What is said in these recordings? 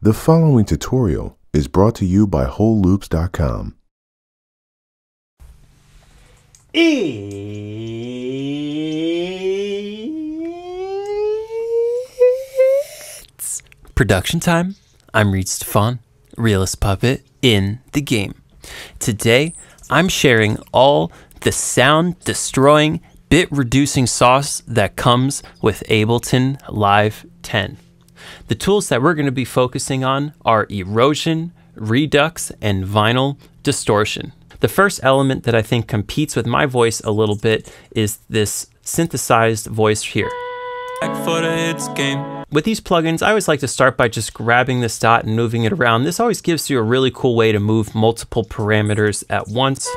The following tutorial is brought to you by WholeLoops.com. It's production time. I'm Reid Stefan, realist puppet in the game. Today, I'm sharing all the sound destroying, bit reducing sauce that comes with Ableton Live 10. The tools that we're going to be focusing on are erosion, redux, and vinyl distortion. The first element that I think competes with my voice a little bit is this synthesized voice here. With these plugins, I always like to start by just grabbing this dot and moving it around. This always gives you a really cool way to move multiple parameters at once.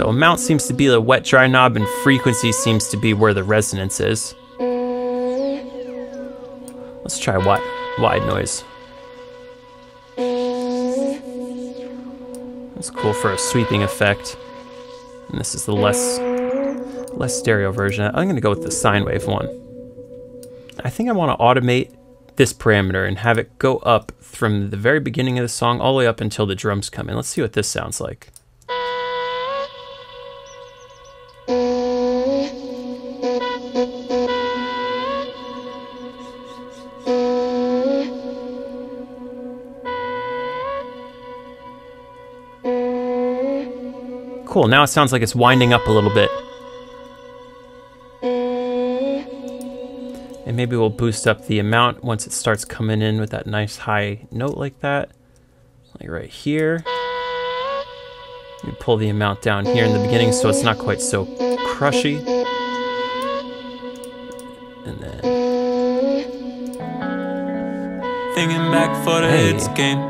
So amount seems to be the wet dry knob and frequency seems to be where the resonance is. Let's try wide, wide noise. That's cool for a sweeping effect. And this is the less less stereo version. I'm gonna go with the sine wave one. I think I wanna automate this parameter and have it go up from the very beginning of the song all the way up until the drums come in. Let's see what this sounds like. Cool, now it sounds like it's winding up a little bit. And maybe we'll boost up the amount once it starts coming in with that nice high note like that. Like right here. We pull the amount down here in the beginning so it's not quite so crushy. And then... Thinking back for the Hey. hits game.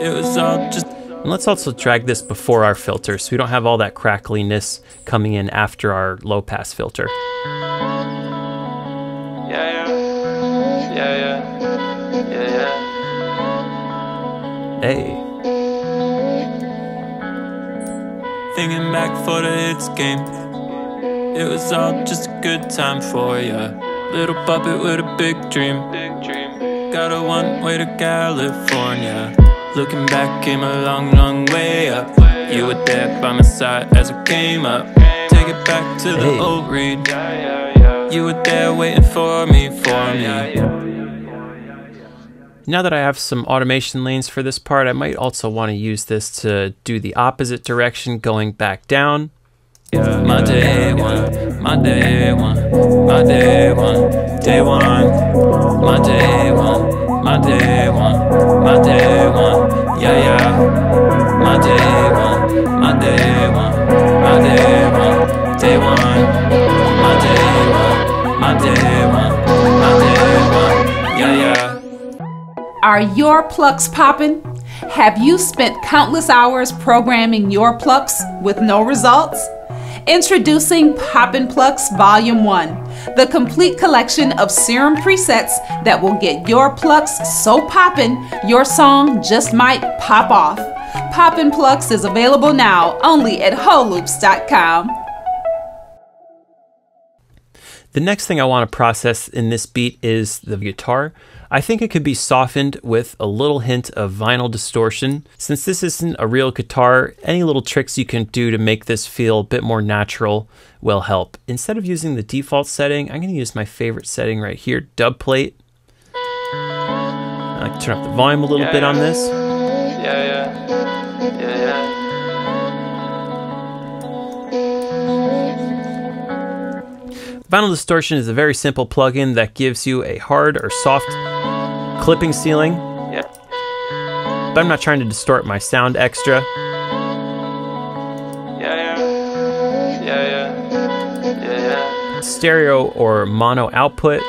It was all just And let's also drag this before our filter so we don't have all that crackliness coming in after our low pass filter. yeah, yeah, yeah, yeah, yeah, yeah. Hey. Thinking back for the hits game. It was all just a good time for ya. Little puppet with a big dream. Big dream. Got a one way to California. Looking back, came a long, long way up. You were there by my side as I came up. Take it back to the Hey. old read. You were there waiting for me, for me. Now that I have some automation lanes for this part, I might also want to use this to do the opposite direction going back down. My day one, my day one, my day one, day one, my day one, my day one, my day one, yeah, yeah. My day one, my day one, my day one, day one, my day one, my day one, my day one, yeah, yeah. Are your plucks popping? Have you spent countless hours programming your plucks with no results? Introducing Poppin' Plucks Volume 1, the complete collection of serum presets that will get your plucks so poppin' your song just might pop off. Poppin' Plucks is available now only at WholeLoops.com. The next thing I want to process in this beat is the guitar. I think it could be softened with a little hint of vinyl distortion. Since this isn't a real guitar, any little tricks you can do to make this feel a bit more natural will help. Instead of using the default setting, I'm going to use my favorite setting right here, dub plate. I like turn up the volume a little bit on this. Yeah, yeah, yeah, yeah. Vinyl distortion is a very simple plugin that gives you a hard or soft clipping ceiling, Yeah. but I'm not trying to distort my sound extra. Yeah, yeah. Yeah, yeah. Yeah, yeah. stereo or mono output.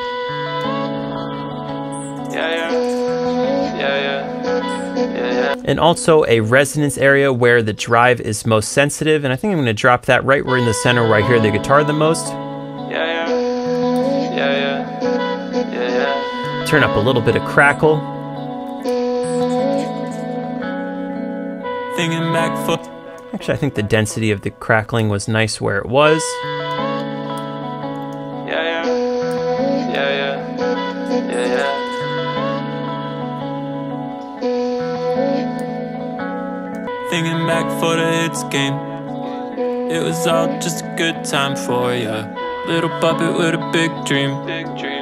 Yeah, yeah. Yeah, yeah. Yeah, yeah. And also a resonance area where the drive is most sensitive. And I think I'm going to drop that right where in the center where I hear the guitar the most. Turn up a little bit of crackle. Thinking back for Actually, I think the density of the crackling was nice where it was. Yeah, yeah. Yeah, yeah. Yeah, yeah. Thinking back for the hits game. It was all just a good time for ya. Little puppet with a big dream. Big dream.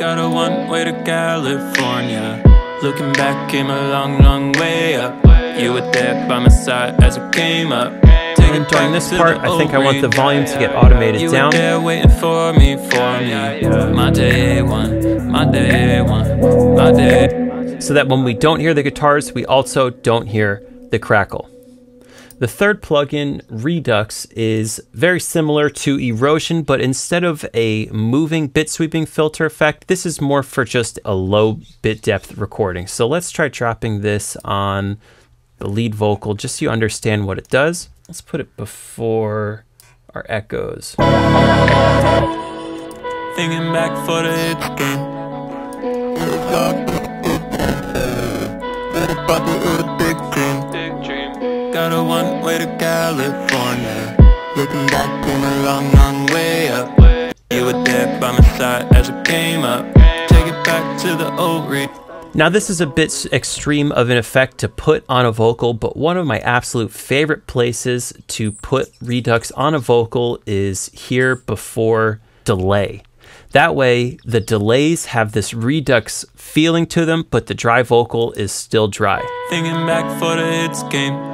Got a one way to California. Looking back, came a long, long way up. You were there by my side as I came up. And during this part, I think I want the volume to get automated you down. there waiting for me, for me. My day one, my day one, my day. so that when we don't hear the guitars, we also don't hear the crackle. The third plugin, Redux, is very similar to Erosion, but instead of a moving bit sweeping filter effect, this is more for just a low bit depth recording. So let's try dropping this on the lead vocal just so you understand what it does. Let's put it before our echoes. Thinking back for the to California. Looking back, came a long, long way up. You were there by my side as I came up. Take it back to the old read. Now, this is a bit extreme of an effect to put on a vocal, but one of my absolute favorite places to put Redux on a vocal is here before delay. That way, the delays have this Redux feeling to them, but the dry vocal is still dry. Thinking back for the hits game.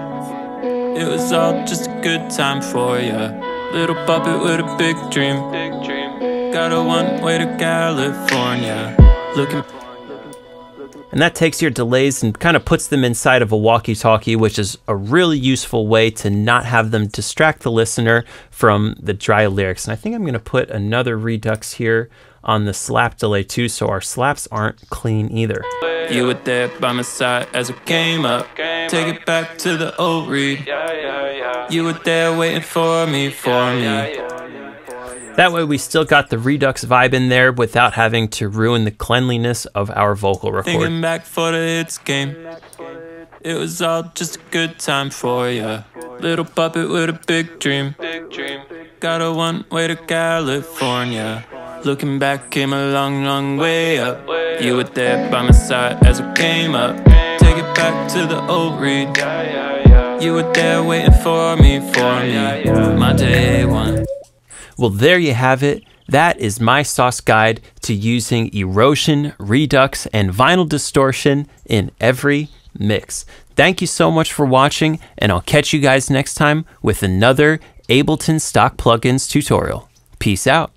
It was all just a good time for ya. Little puppet with a big dream. Got a one way to California. Looking And that takes your delays and kind of puts them inside of a walkie talkie, which is a really useful way to not have them distract the listener from the dry lyrics. And I think I'm going to put another redux here on the slap delay too, so our slaps aren't clean either. You were there by my side as I came up. Take it back to the old read. You were there waiting for me, for me. That way, we still got the redux vibe in there without having to ruin the cleanliness of our vocal record. Thinking back for the hits game. It was all just a good time for ya. Little puppet with a big dream. Big dream. Got a one way to California. Looking back, came a long, long way up. You were there by my side as I came up. Take it back to the old read. You were there waiting for me, for me. My day one. Well, there you have it. That is my sauce guide to using erosion, redux, and vinyl distortion in every mix. Thank you so much for watching, and I'll catch you guys next time with another Ableton Stock Plugins tutorial. Peace out.